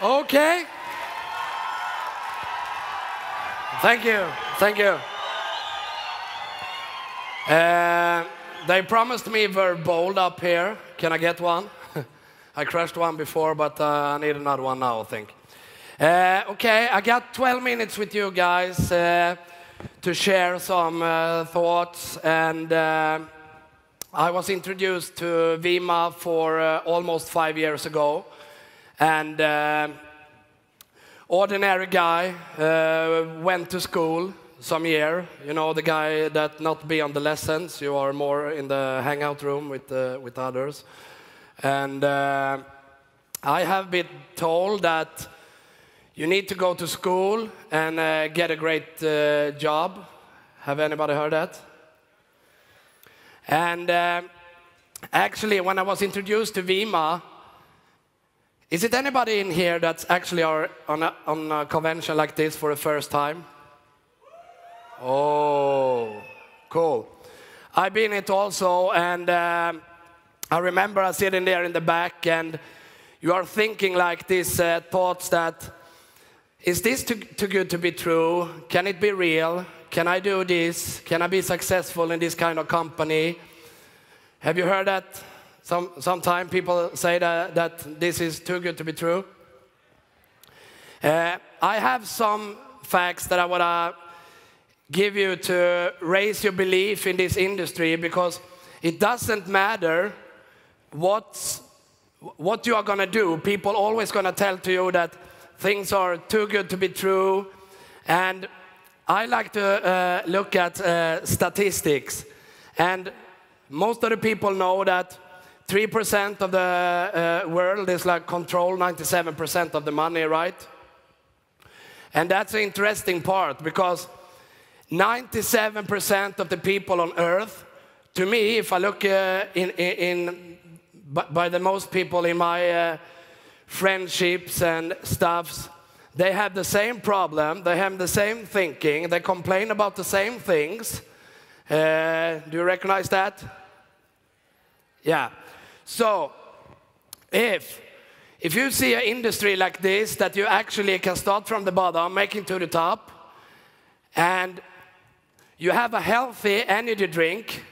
Okay. Thank you. Thank you. Uh, they promised me we're bold up here. Can I get one? I crashed one before, but uh, I need another one now, I think. Uh, okay, I got 12 minutes with you guys uh, to share some uh, thoughts. And uh, I was introduced to Vemma for almost five years ago. And ordinary guy, went to school some year. You know, the guy that not be on the lessons, you are more in the hangout room with, with others. And uh, I have been told that you need to go to school and uh, get a great uh, job. Have anybody heard that? And uh, actually, when I was introduced to Vemma, is it anybody in here that's actually are on a, on a convention like this for the first time? Oh, cool. I've been it also, and um, I remember I sitting there in the back and you are thinking like these uh, thoughts that, is this too, too good to be true? Can it be real? Can I do this? Can I be successful in this kind of company? Have you heard that? Some, sometimes people say that, that this is too good to be true. Uh, I have some facts that I want to give you to raise your belief in this industry because it doesn't matter what's, what you are going to do, people always going to tell to you that things are too good to be true. And I like to uh, look at uh, statistics. And most of the people know that 3% of the uh, world is like control 97% of the money, right? And that's an interesting part because 97% of the people on earth, to me, if I look uh, in, in, by the most people in my uh, friendships and stuffs, they have the same problem, they have the same thinking, they complain about the same things. Uh, do you recognize that? Yeah. So, if if you see an industry like this that you actually can start from the bottom, making to the top, and you have a healthy energy drink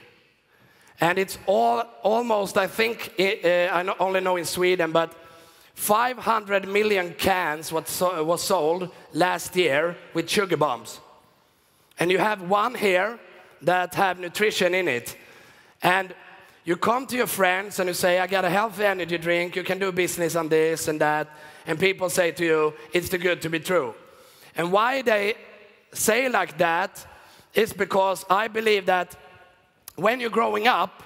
and it's all, almost, I think, uh, I only know in Sweden, but 500 million cans was sold last year with sugar bombs. And you have one here that have nutrition in it. And you come to your friends and you say, I got a healthy energy drink, you can do business on this and that. And people say to you, it's too good to be true. And why they say like that is because I believe that when you're growing up,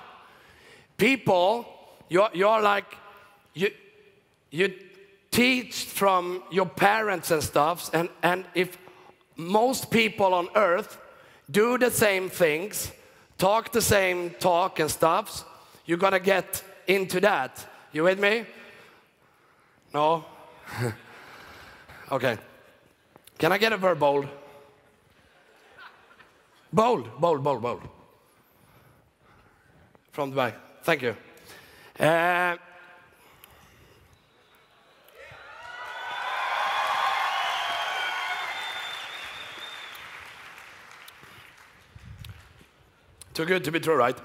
people, you're, you're like, you, you teach from your parents and stuff, and, and if most people on earth do the same things, talk the same talk and stuff, you're gonna get into that. You with me? No? okay. Can I get a Verve bold? Bold, bold, bold, bold from the back. Thank you. Uh, too good to be true, right?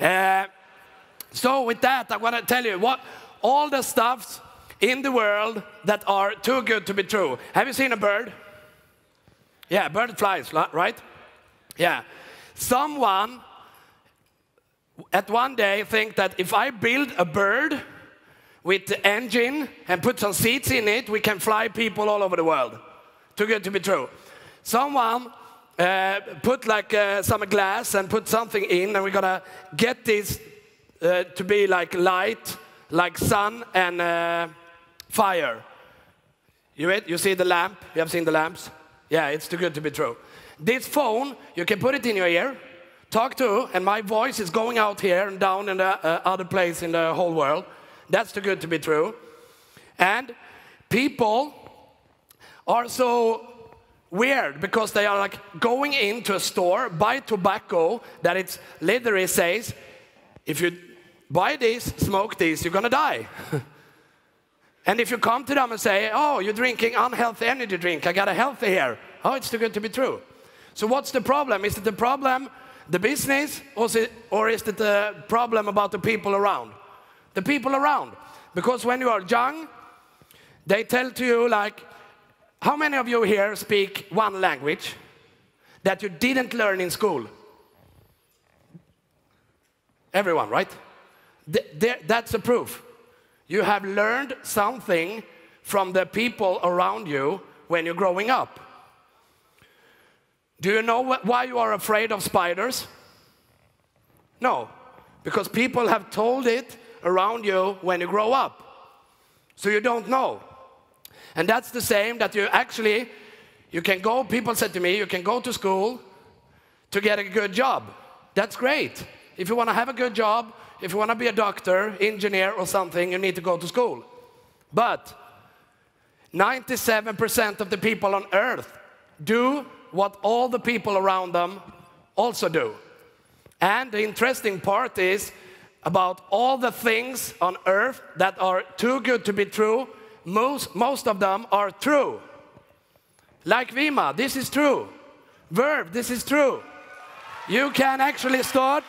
Uh, so with that, I want to tell you what all the stuffs in the world that are too good to be true. Have you seen a bird? Yeah, bird flies, right? Yeah. Someone at one day think that if I build a bird with the engine and put some seats in it, we can fly people all over the world. Too good to be true. Someone uh, put like uh, some glass and put something in, and we're gonna get this uh, to be like light, like sun and uh, fire. You, you see the lamp? You have seen the lamps? Yeah, it's too good to be true. This phone, you can put it in your ear talk to, and my voice is going out here and down in the uh, other place in the whole world. That's too good to be true. And people are so weird because they are like going into a store, buy tobacco that it's literally says, if you buy this, smoke this, you're gonna die. And if you come to them and say, oh, you're drinking unhealthy energy drink, I got a healthy here. Oh, it's too good to be true. So what's the problem? Is it the problem the business or is it, or is it the problem about the people around? The people around. Because when you are young, they tell to you like, how many of you here speak one language that you didn't learn in school? Everyone, right? That's a proof. You have learned something from the people around you when you're growing up. Do you know why you are afraid of spiders? No, because people have told it around you when you grow up. So you don't know. And that's the same that you actually, you can go, people said to me, you can go to school to get a good job. That's great. If you want to have a good job, if you want to be a doctor, engineer, or something, you need to go to school. But 97% of the people on earth do what all the people around them also do. And the interesting part is about all the things on earth that are too good to be true, most, most of them are true. Like Vemma, this is true. Verve, this is true. You can actually start.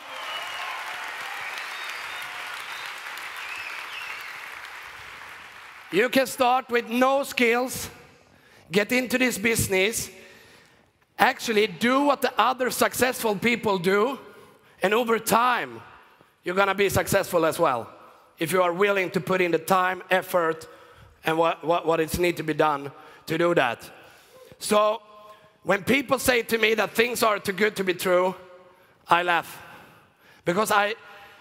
You can start with no skills, get into this business, actually do what the other successful people do, and over time, you're gonna be successful as well. If you are willing to put in the time, effort, and what, what, what is need to be done to do that. So, when people say to me that things are too good to be true, I laugh. Because I,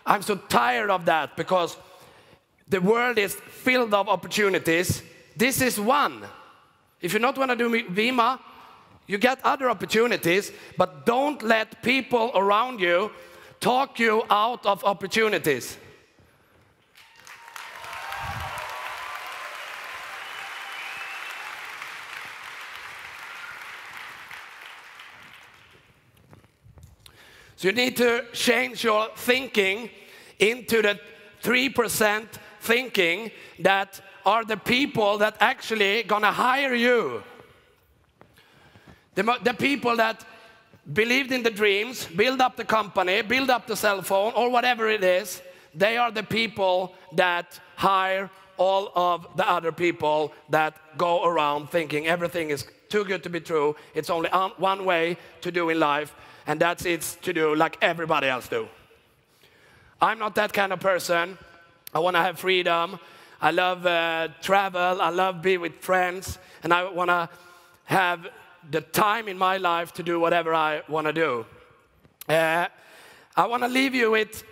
I'm so tired of that, because the world is filled of opportunities. This is one. If you not want to do Vemma, you get other opportunities, but don't let people around you talk you out of opportunities. So you need to change your thinking into the 3% thinking that are the people that actually gonna hire you. The, the people that believed in the dreams, build up the company, build up the cell phone, or whatever it is, they are the people that hire all of the other people that go around thinking everything is too good to be true. It's only um, one way to do in life, and that's it to do like everybody else do. I'm not that kind of person. I want to have freedom. I love uh, travel. I love be with friends, and I want to have the time in my life to do whatever I want to do. Uh, I want to leave you with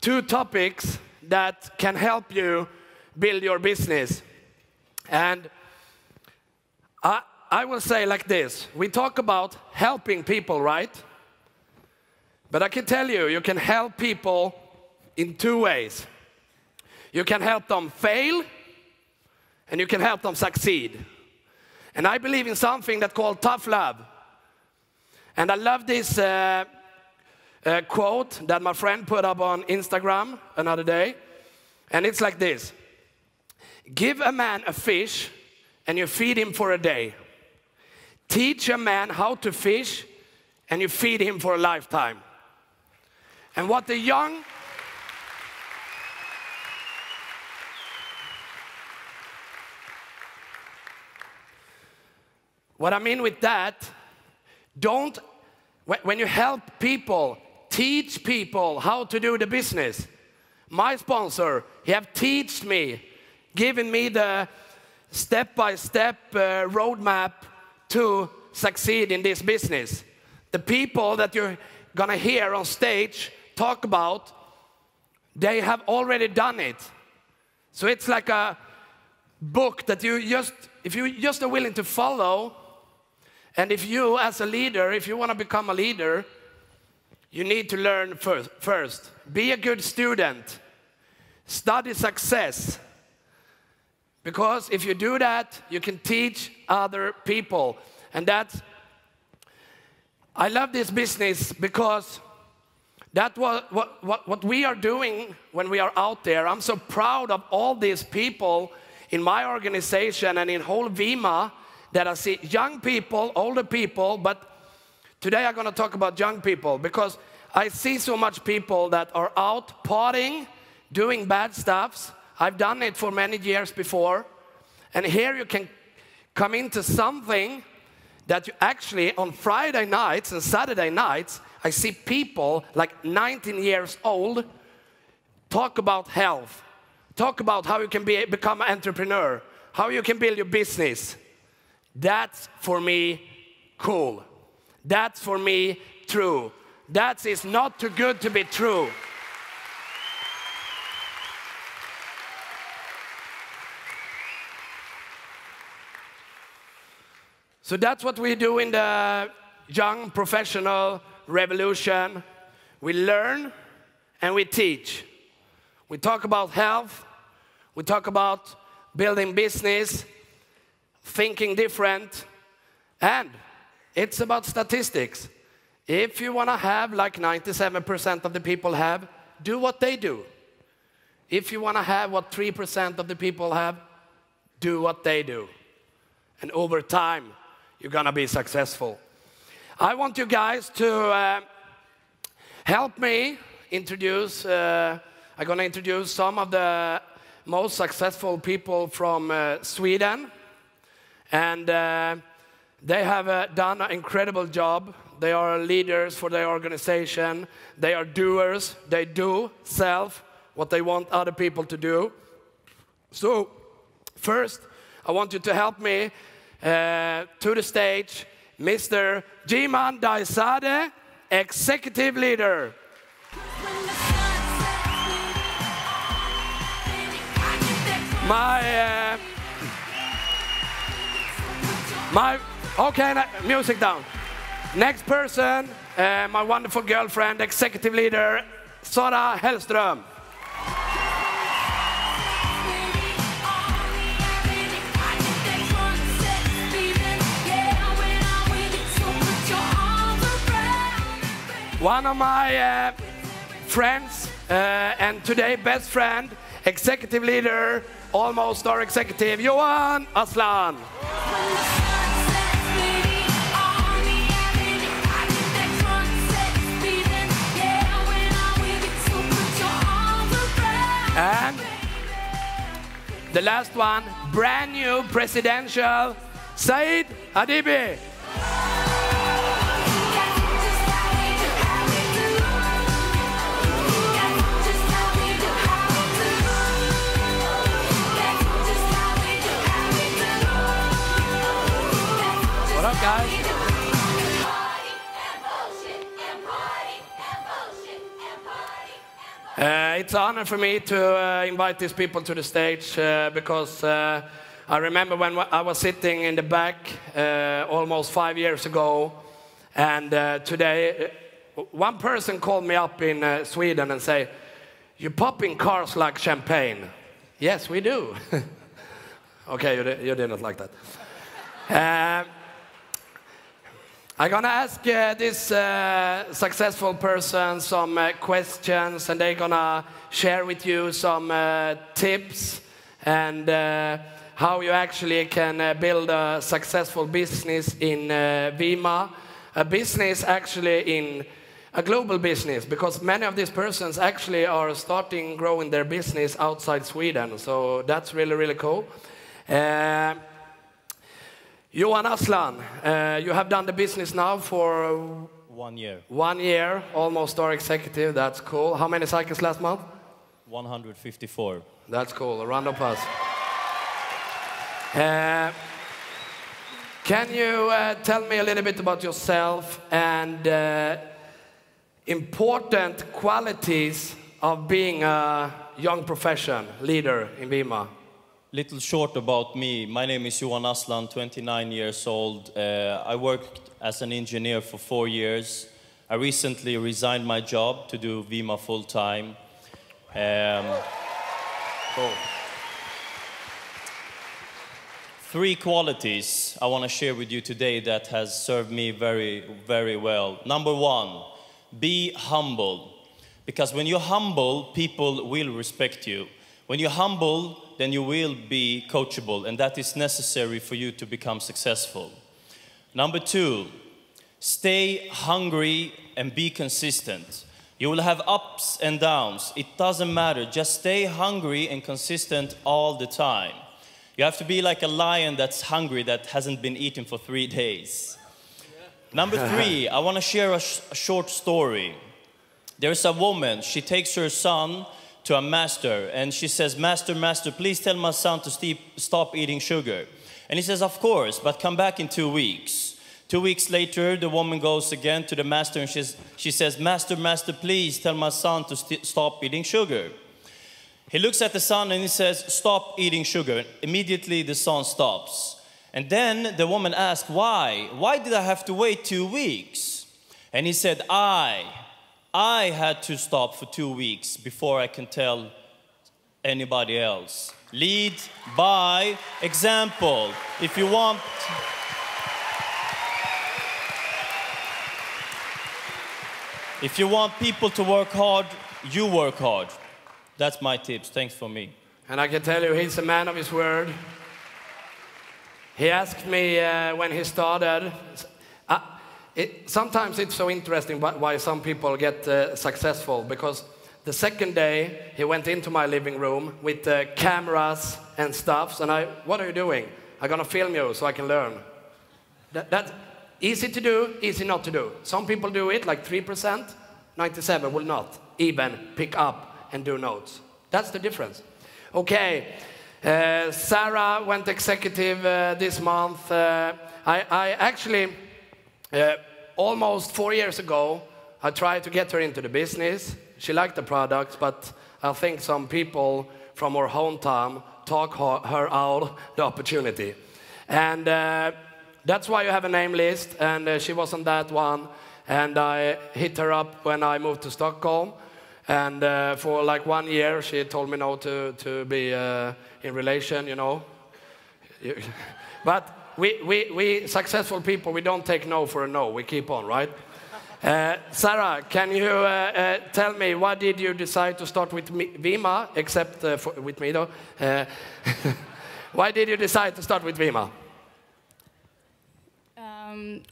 two topics that can help you build your business. And I, I will say like this we talk about helping people, right? But I can tell you, you can help people in two ways. You can help them fail, and you can help them succeed. And I believe in something that's called tough love. And I love this uh, uh, quote that my friend put up on Instagram another day. And it's like this Give a man a fish, and you feed him for a day. Teach a man how to fish, and you feed him for a lifetime. And what the young What I mean with that, don't, when you help people, teach people how to do the business. My sponsor, he have taught me, given me the step-by-step -step, uh, roadmap to succeed in this business. The people that you're gonna hear on stage talk about, they have already done it. So it's like a book that you just, if you just are willing to follow, and if you, as a leader, if you want to become a leader, you need to learn first. first. Be a good student. Study success. Because if you do that, you can teach other people. And that's, I love this business because that what, what, what we are doing when we are out there. I'm so proud of all these people in my organization and in whole Vemma that I see young people, older people, but today I'm going to talk about young people because I see so much people that are out partying, doing bad stuffs. I've done it for many years before. And here you can come into something that you actually, on Friday nights and Saturday nights, I see people like 19 years old talk about health, talk about how you can be, become an entrepreneur, how you can build your business. That's for me cool. That's for me true. That is not too good to be true. So that's what we do in the young professional revolution. We learn and we teach. We talk about health, we talk about building business, thinking different, and it's about statistics. If you want to have like 97% of the people have, do what they do. If you want to have what 3% of the people have, do what they do. And over time, you're going to be successful. I want you guys to uh, help me introduce, uh, I'm going to introduce some of the most successful people from uh, Sweden. And uh, they have uh, done an incredible job. They are leaders for their organization. They are doers. They do self what they want other people to do. So, first, I want you to help me uh, to the stage, Mr. Jiman Daisade, Executive Leader. My, uh, my Okay, music down. Next person, uh, my wonderful girlfriend, executive leader, Sara Hellström. One of my uh, friends uh, and today best friend, executive leader, almost our executive, Johan Aslan. And the last one, brand new presidential, Saeed Adibi. What up, guys? It's an honor for me to uh, invite these people to the stage uh, because uh, I remember when I was sitting in the back uh, almost five years ago, and uh, today one person called me up in Sweden and say, "You popping cars like champagne." Yes, we do. okay, you, you, didn't like that. I'm gonna ask uh, this uh, successful person some uh, questions, and they're gonna share with you some uh, tips and uh, how you actually can uh, build a successful business in Vemma, a business actually in a global business, because many of these persons actually are starting growing their business outside Sweden. So that's really really cool. Johan Aslan, uh, you have done the business now for one year. One year, almost star executive. That's cool. How many cycles last month? 154. That's cool. A round of applause. Uh, can you uh, tell me a little bit about yourself and uh, important qualities of being a young profession leader in Vemma? Little short about me. My name is Johan Aslan, 29 years old. Uh, I worked as an engineer for four years. I recently resigned my job to do Vemma full time. Um, cool. Three qualities I want to share with you today that has served me very, very well. Number one, be humble. Because when you're humble, people will respect you. When you're humble, then you will be coachable, and that is necessary for you to become successful. Number two, stay hungry and be consistent. You will have ups and downs. It doesn't matter. Just stay hungry and consistent all the time. You have to be like a lion that's hungry that hasn't been eaten for three days. Number three, I want to share a, sh- a short story. There's a woman, she takes her son to a master and she says, Master, Master, please tell my son to stop eating sugar. And he says, Of course, but come back in two weeks. Two weeks later, the woman goes again to the master and she's, she says, Master, Master, please tell my son to st- stop eating sugar. He looks at the son and he says, Stop eating sugar. Immediately, the son stops. And then the woman asks, Why? Why did I have to wait two weeks? And he said, I, I had to stop for two weeks before I can tell anybody else. Lead by example. If you want. If you want people to work hard, you work hard. That's my tips. Thanks for me. And I can tell you, he's a man of his word. He asked me uh, when he started. It, sometimes it's so interesting why, some people get uh, successful because the second day he went into my living room with uh, cameras and stuff, and I, what are you doing? I'm gonna film you so I can learn. That, that's easy to do, easy not to do. Some people do it, like 3%, 97 will not even pick up and do notes. That's the difference. Okay, uh, Sarah went executive uh, this month. Uh, I, I, actually, uh, almost four years ago, I tried to get her into the business. She liked the products, but I think some people from her hometown talk her out the opportunity. And uh, that's why you have a name list, and uh, she wasn't that one. And I hit her up when I moved to Stockholm. And uh, for like one year, she told me no to, to be uh, in relation, you know. but we, we, we successful people, we don't take no for a no. We keep on, right? Uh, Sarah, can you uh, uh, tell me why did you decide to start with me, Vemma, except uh, for, with me though? Uh, why did you decide to start with Vemma? Um,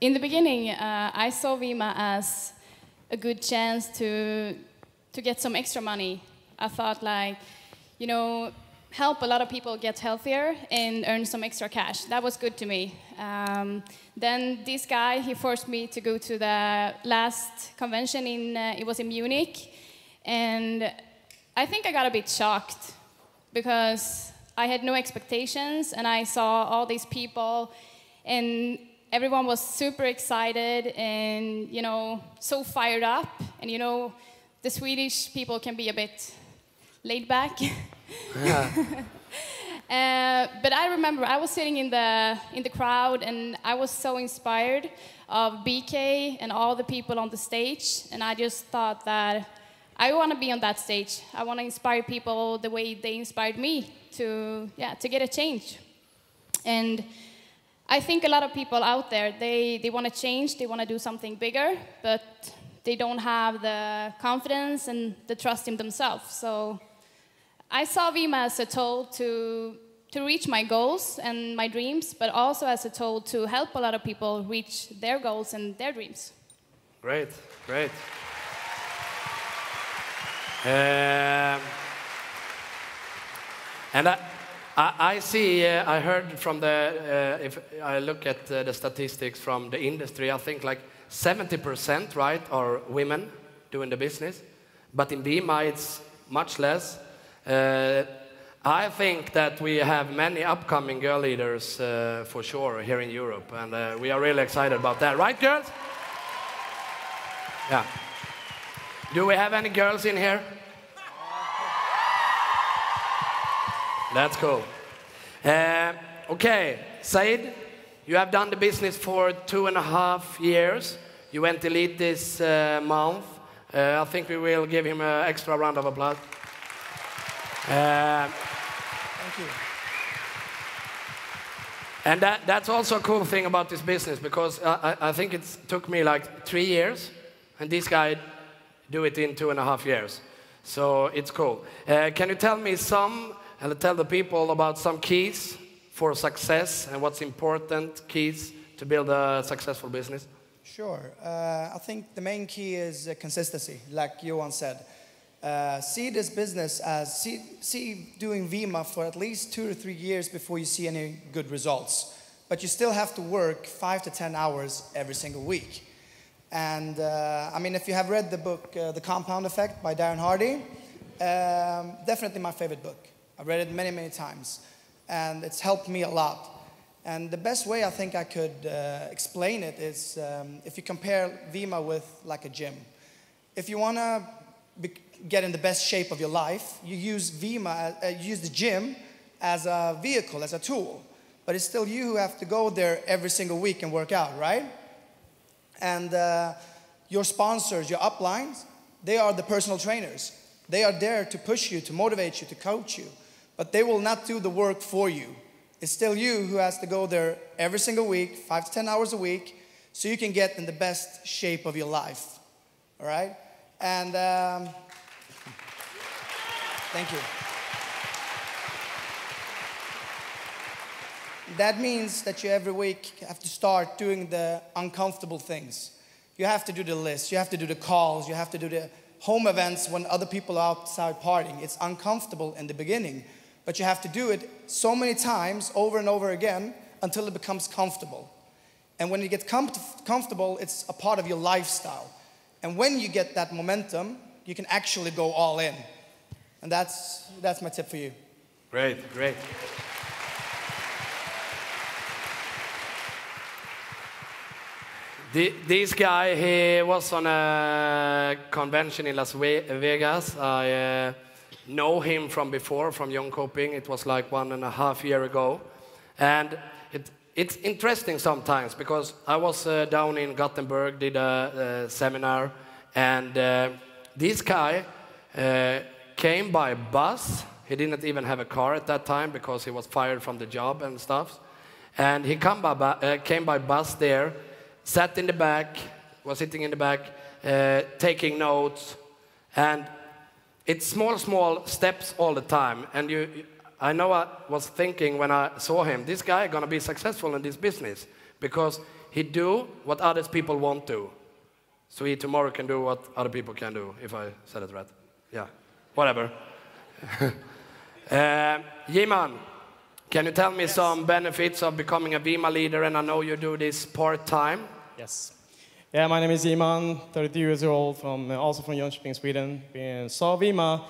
in the beginning, uh, I saw Vemma as a good chance to to get some extra money. I thought like, you know, help a lot of people get healthier and earn some extra cash. That was good to me. Um, then this guy, he forced me to go to the last convention in, uh, it was in Munich. And I think I got a bit shocked because I had no expectations and I saw all these people and everyone was super excited and, you know, so fired up. And, you know, the Swedish people can be a bit laid back. Yeah. uh, but I remember I was sitting in the in the crowd and I was so inspired of BK and all the people on the stage, and I just thought that I want to be on that stage. I want to inspire people the way they inspired me to yeah to get a change, and. I think a lot of people out there, they, they want to change, they want to do something bigger, but they don't have the confidence and the trust in themselves. So I saw Vemma as a tool to, to reach my goals and my dreams, but also as a tool to help a lot of people reach their goals and their dreams. Great, great. Um, and I, I, I see, uh, I heard from the, uh, if I look at uh, the statistics from the industry, I think like 70%, right, are women doing the business. But in Vemma, it's much less. Uh, I think that we have many upcoming girl leaders uh, for sure here in Europe, and uh, we are really excited about that. Right, girls? Yeah. Do we have any girls in here? That's cool. Uh, okay, Said, you have done the business for two and a half years. You went elite this uh, month. Uh, I think we will give him an extra round of applause. Uh, Thank you. And that, that's also a cool thing about this business because I, I think it took me like three years, and this guy do it in two and a half years. So it's cool. Uh, can you tell me some, and tell the people about some keys for success and what's important keys to build a successful business? Sure. Uh, I think the main key is uh, consistency, like Johan said. Uh, see this business as, see, see doing Vemma for at least two or three years before you see any good results. But you still have to work five to 10 hours every single week. And uh, I mean, if you have read the book, uh, The Compound Effect by Darren Hardy, um, definitely my favorite book. I've read it many, many times. And it's helped me a lot. And the best way I think I could uh, explain it is um, if you compare Vemma with like a gym. If you want to get in the best shape of your life, you use Vemma, uh, you use the gym as a vehicle, as a tool. But it's still you who have to go there every single week and work out, right? And uh, your sponsors, your uplines, they are the personal trainers. They are there to push you, to motivate you, to coach you. But they will not do the work for you. It's still you who has to go there every single week, five to 10 hours a week, so you can get in the best shape of your life. All right? And um, thank you. That means that you every week have to start doing the uncomfortable things. You have to do the list, you have to do the calls, you have to do the home events when other people are outside partying. It's uncomfortable in the beginning, but you have to do it so many times over and over again until it becomes comfortable. And when you get com comfortable, it's a part of your lifestyle. And when you get that momentum, you can actually go all in. And that's, that's my tip for you. Great, great. The, this guy, he was on a convention in Las Vegas. I uh, know him from before, from Jönköping. It was like one and a half year ago. And it, it's interesting sometimes because I was uh, down in Gothenburg, did a, a seminar, and uh, this guy uh, came by bus. He didn't even have a car at that time because he was fired from the job and stuff. And he come by, uh, came by bus there sat in the back, was sitting in the back, uh, taking notes, and it's small, small steps all the time. And you, I know I was thinking when I saw him, this guy gonna be successful in this business because he do what other people won't do. So he tomorrow can do what other people can do, if I said it right. Yeah, whatever. uh, Jiman, can you tell me yes. some benefits of becoming a Vemma leader? And I know you do this part-time. Yes. Yeah, my name is Iman, 32 years old, from uh, also from Jönköping, Sweden. We saw Vemma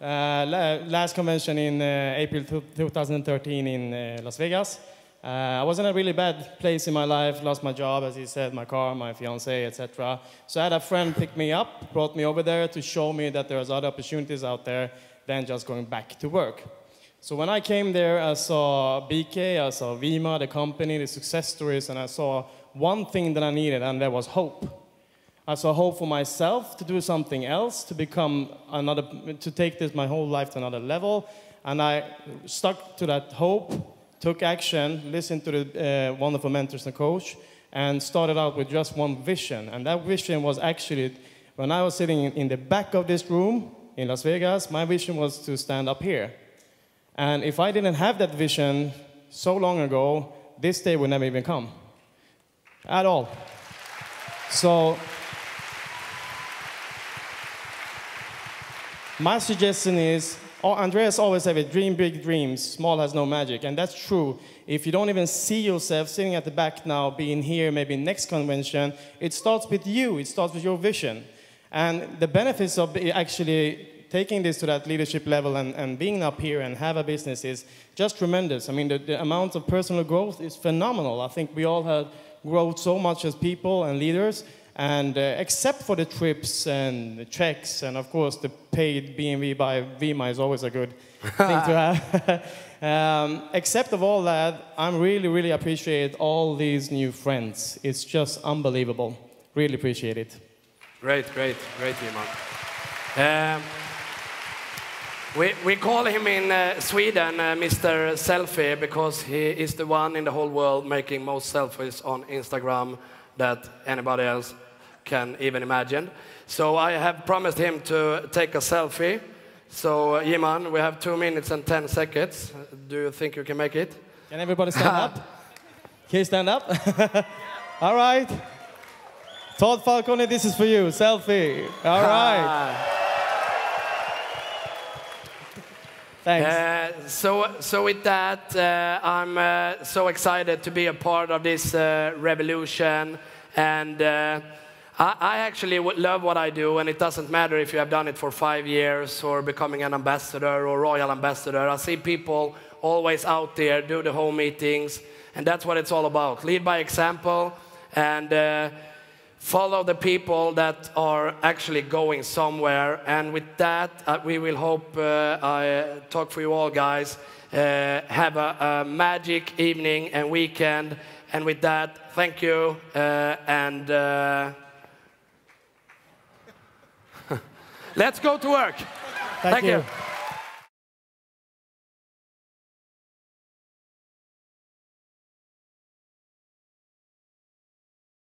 uh, last convention in uh, April 2013 in uh, Las Vegas. Uh, I was in a really bad place in my life, lost my job, as he said, my car, my fiance, etc. So I had a friend pick me up, brought me over there to show me that there's other opportunities out there than just going back to work. So when I came there, I saw BK, I saw Vemma, the company, the success stories, and I saw one thing that I needed, and that was hope. I saw hope for myself to do something else, to become another, to take this my whole life to another level. And I stuck to that hope, took action, listened to the uh, wonderful mentors and coach, and started out with just one vision. And that vision was actually, when I was sitting in the back of this room in Las Vegas, my vision was to stand up here. And if I didn't have that vision so long ago, this day would never even come at all. So, my suggestion is Andreas always said it dream big dreams, small has no magic. And that's true. If you don't even see yourself sitting at the back now, being here, maybe next convention, it starts with you, it starts with your vision. And the benefits of actually taking this to that leadership level and, and being up here and have a business is just tremendous. I mean, the, the amount of personal growth is phenomenal. I think we all have grown so much as people and leaders. And uh, except for the trips and the checks, and of course the paid BMW by Vemma is always a good thing to have. um, except of all that, I'm really, really appreciate all these new friends. It's just unbelievable. Really appreciate it. Great, great, great, Vemma. Um, we, we call him in uh, Sweden uh, Mr. Selfie because he is the one in the whole world making most selfies on Instagram that anybody else can even imagine. So I have promised him to take a selfie. So, uh, Yiman, we have two minutes and 10 seconds. Do you think you can make it? Can everybody stand up? Can you stand up? All right. Todd Falcone, this is for you. Selfie. All right. Thanks. Uh, so, so with that, uh, I'm uh, so excited to be a part of this uh, revolution, and uh, I, I actually love what I do, and it doesn't matter if you have done it for five years or becoming an ambassador or royal ambassador. I see people always out there do the home meetings, and that's what it's all about. Lead by example, and uh, follow the people that are actually going somewhere. And with that, uh, we will hope, uh, I talk for you all guys, uh, have a, a, magic evening and weekend. And with that, thank you. Uh, and uh, let's go to work. Thank, thank you. you.